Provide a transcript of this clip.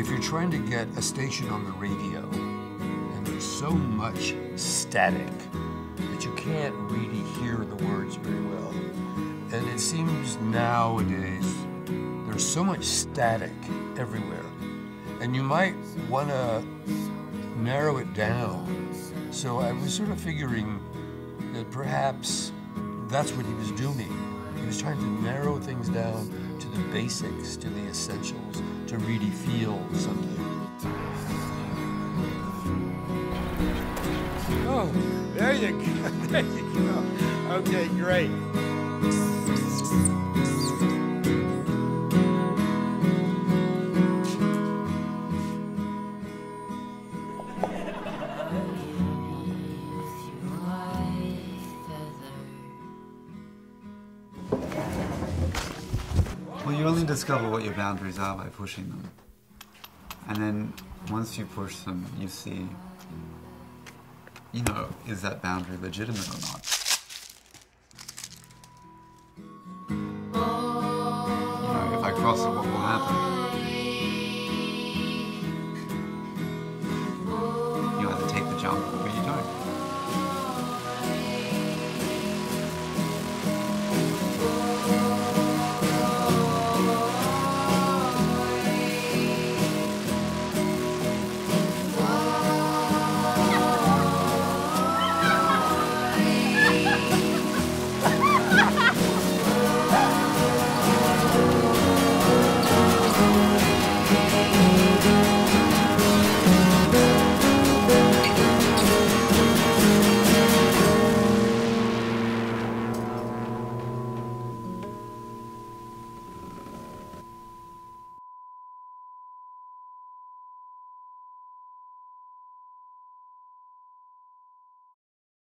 If you're trying to get a station on the radio and there's so much static that you can't really hear the words very well, and it seems nowadays there's so much static everywhere, and you might want to narrow it down. So I was sort of figuring that perhaps that's what he was doing. He was trying to narrow things down to the basics, to the essentials, to really feel something. Oh, there you go. There you go. Okay, great. Well, you only discover what your boundaries are by pushing them. And then once you push them, you see, you know, is that boundary legitimate or not? You know, if I cross it, what will happen?